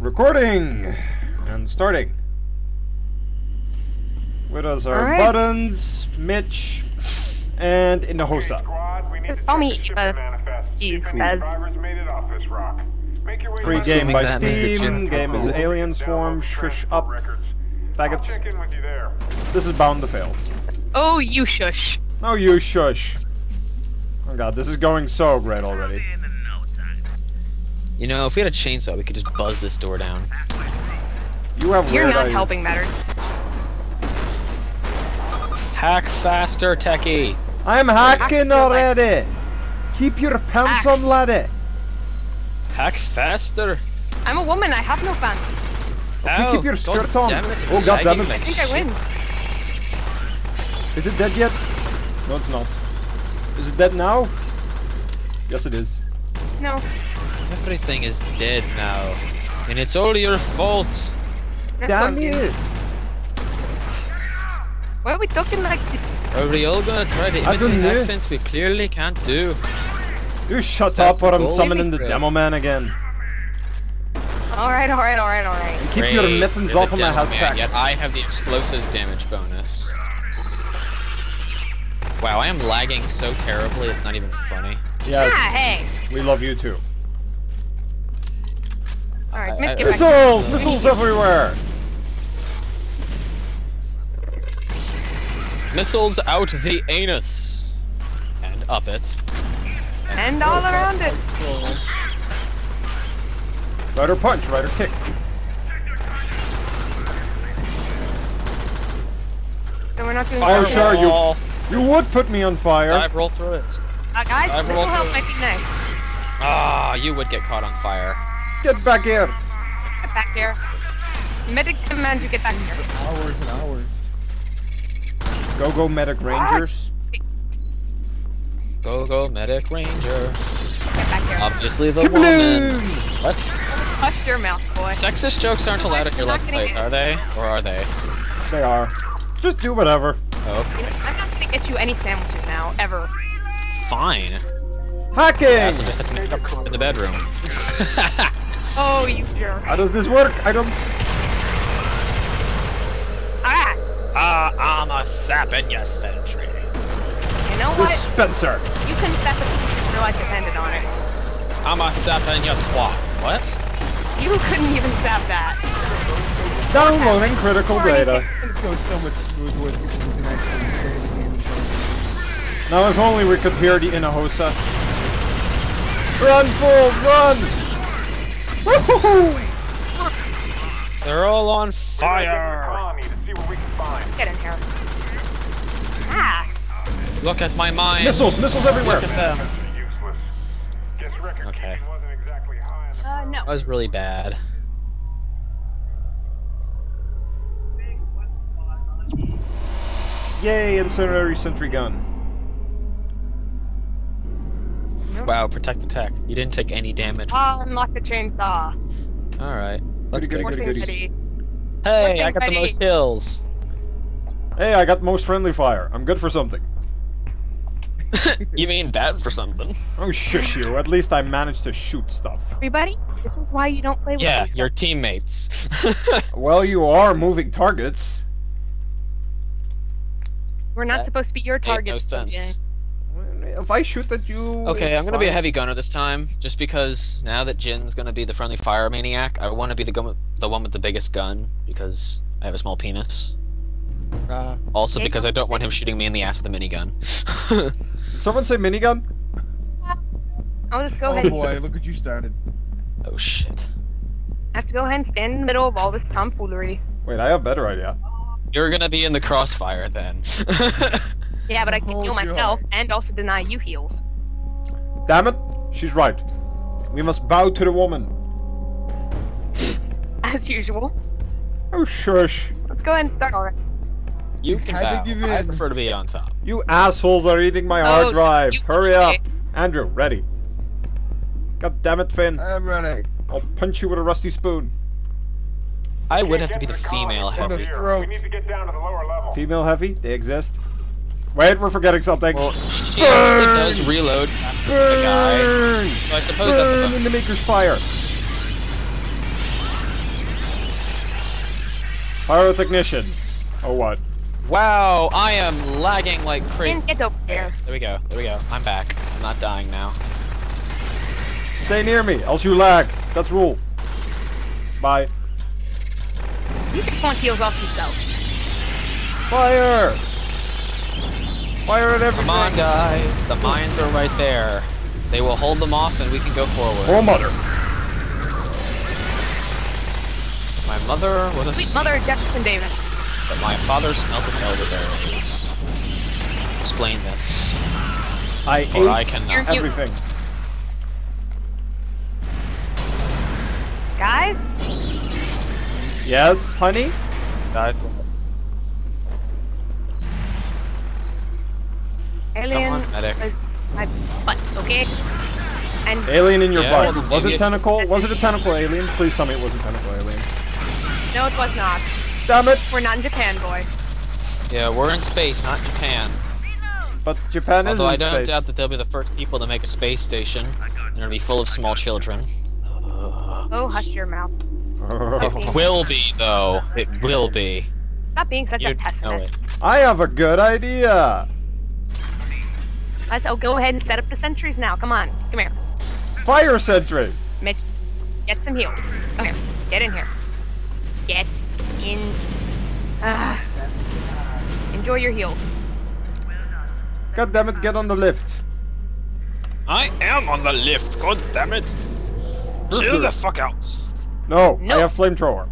Recording and starting. With us are Alright. Buttons, Mitch, and Inahosa. Just call me Eva. Jeez, guys. Free game by that means that Steam. Game is cool. Alien Swarm. Shush up. Faggots. Check in with you there. This is bound to fail. Oh, you shush. Oh, you shush. Oh god, this is going so great already. You know, if we had a chainsaw, we could just buzz this door down. You have You're not ideas. helping matters. Hack faster, techie! I'm hacking Hack already. Keep your pants Hack. on, laddie. Hack faster! I'm a woman, I have no fun. Okay, keep your God skirt on. damn it, Oh, god damn it. like I think I win. Is it dead yet? No, it's not. Is it dead now? Yes, it is. No. Everything is dead now. And it's all your fault! Damn what I'm doing. it! Why are we talking like this? Are we all gonna try to imitate accents we clearly can't do? You shut that up or I'm summoning the demo man again. Alright, alright, alright, alright. Keep your mittens you're off of my demo health man, pack. Yet I have the explosives damage bonus. Wow, I am lagging so terribly, it's not even funny. Yeah, Yes, ah, hey. we love you too. Alright, I- Mitch, I- get back. Missiles! Missiles everywhere! Missiles out the anus! And up it. And all around it. Rider punch, rider kick. So we're not doing Fire so sure, you- You would put me on fire. Dive roll through it. Uh, guys, I've missile also- help might be nice. Ah, you would get caught on fire. Get back here! Get back here. Medic command you get back here. Hours and hours. Go go medic rangers. Go go medic ranger. Get back here. Obviously the Kabloom! woman. What? Hush your mouth, boy. Sexist jokes aren't allowed in your You're not let's plays, are they? Or are they? They are. Just do whatever. Oh, You know, I'm not gonna get you any sandwiches now, ever. fine. Hacking! I also just have to make up in the bedroom. Oh, you jerk. How does this work? I don't. Ah! Ah, I'm a sap in your sentry. You know what? Dispenser! You can step it if your life depended on it. I'm a sap in your twat. What? You couldn't even stab that. Downloading critical data. This goes so much smoother with people who can actually play the game. Now if only we could hear the Inahosa. Run, fool, run! Woohoo! They're all on fire. Colony to see what we can find. Get in here. Ah! Look at my mind. Missiles, missiles everywhere! Look at them. Useless. Guess record Okay. keeping wasn't exactly high on the Uh, no. That was really bad. Yay, incendiary sentry gun. Wow, protect the tech. You didn't take any damage. Ah, unlock the chainsaw. Alright. Let's Goody, go. goody, Morphine goody. Hey, I Morphine got the most kills. Hey, I got most friendly fire. I'm good for something. you mean bad for something? Oh, shush you. At least I managed to shoot stuff. Everybody, this is why you don't play with Yeah, me. your teammates. Well, you are moving targets. We're not That supposed to be your Made no target. sense. If I shoot at you. Okay, it's I'm gonna be a heavy gunner this time, just because now that Jin's gonna be the friendly fire maniac, I want to be the gun the one with the biggest gun because I have a small penis. Uh, Also, because I don't want him shooting me in the ass with a minigun. Did someone say minigun? I'll just go oh ahead. boy, look what you started. oh shit! I have to go ahead and stand in the middle of all this tomfoolery. Wait, I have a better idea. You're gonna be in the crossfire then. Yeah, but I can oh, heal myself heart. and also deny you heals. Damn it, she's right. We must bow to the woman. As usual. Oh, shush. Let's go ahead and start already. you can Had bow. give I prefer to be on top. You assholes are eating my Oh, hard drive. you- Hurry up. Andrew, ready. God damn it, Finn. I'm running. I'll punch you with a rusty spoon. I would have to be the the female from the heavy. We need to get down to the lower level. Female heavy? They exist. Wait, we're forgetting something. Well, she actually does reload after the guy. Burn! So I suppose Burn that's in the maker's fire. Pyrotechnician. Oh what? Wow, I am lagging like Jin, crazy. get over here. There we go. There we go. I'm back. I'm not dying now. Stay near me, else you lag. That's rule. Bye. You just want heals off yourself. Fire! Fire at everything. Come on, guys. The mines are right there. They will hold them off, and we can go forward. Oh mother. My mother was a Sweet mother of Jefferson Davis. but my father smelt of elderberries. Explain this. I For ate I cannot. Everything. Guys, Yes, honey? Guys, alien on, medic. was my butt, okay? And Alien in your Yeah, butt. Was it it- tentacle? Was it a tentacle alien? Please tell me it was a tentacle alien. no, it was not. Damn it! We're not in Japan, boy. Yeah, we're in space, not Japan. But Japan is Although I don't space. doubt that they'll be the first people to make a space station, and it'll be full of small children. Oh, hush your mouth. It will be, though. It will be. Stop being such You a pessimist. I have a good idea. Let's oh, go ahead and set up the sentries now. Come on. Come here. Fire sentry. Mitch, get some heals. Okay. Get in here. Get in. Ah. Enjoy your heals. God damn it! Get on the lift. I am on the lift, god damn it! Chill the fuck out! No, No. I have flamethrower.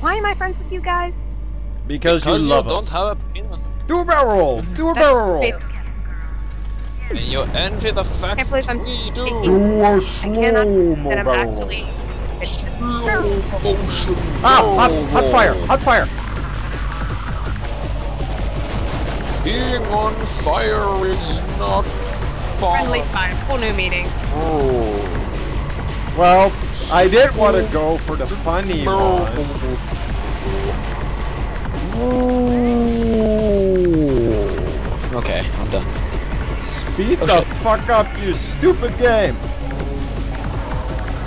Why am I friends with you guys? Because, Because you you love don't have a penis. Do a barrel roll. Do a That's barrel roll. And you envy the fact Can't that I'm we do. Do a I slow cannot mo that I'm barrel roll. actually. It's motion. Ah, hot, hot fire, hot fire. Being on fire is not fun. friendly fire. Whole new meaning. Well, I did want to go for the funny one. Oh. Okay, I'm done. Speed Oh, the shit. fuck up, you stupid game.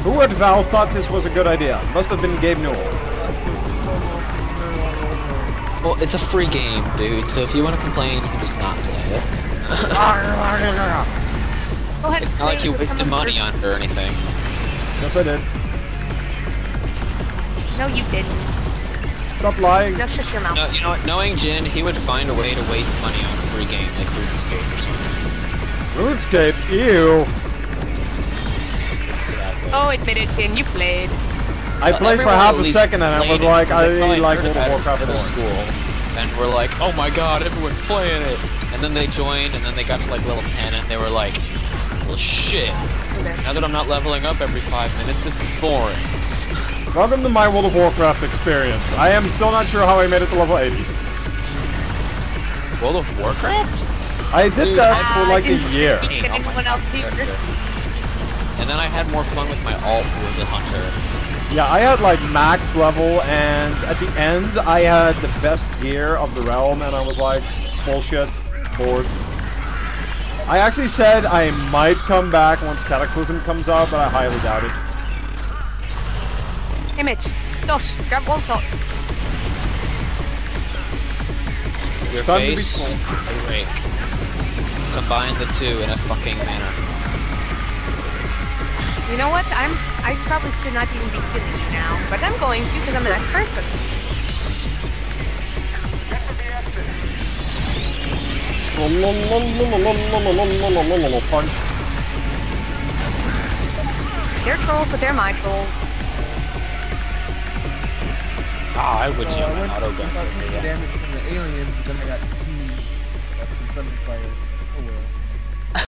Who at Valve thought this was a good idea? Must have been Gabe Newell. Well, it's a free game, dude, so if you want to complain, you can just not play it. It's not like you wasted money on it or anything. Yes, I did. No, you didn't. Stop lying. Just shut your mouth. No, you know what? Knowing Jin, he would find a way to waste money on a free game like RuneScape or something. RuneScape, ew. It's. Oh, admit it, Jin. You played. I Uh, played for half a second and I was like, I really like heard World of about it Warcraft in more. school. And we're like, oh my god, everyone's playing it. And then they joined, and then they got to like level 10, and they were like, well shit. Now that I'm not leveling up every five minutes, this is boring. Welcome to my World of Warcraft experience. I am still not sure how I made it to level 80. World of Warcraft? I did Dude, that for like a year. Did Hey, on my anyone else do this? And then I had more fun with my alt as a hunter. Yeah, I had like max level, and at the end, I had the best gear of the realm, and I was like, bullshit, bored. I actually said I might come back once Cataclysm comes out, but I highly doubt it. Hey, Mitch. Dos. Grab one shot. Your Time face, cool. rake. Combine the two in a fucking manner. You know what? I'm. I probably should not even be killing you now, but I'm going to because I'm a nice person. Punch. They're trolls, but they're my trolls. Ah, I would Uh, jam I an went auto I gun got for damage from the alien, but then I got teased from friendly fire. Well.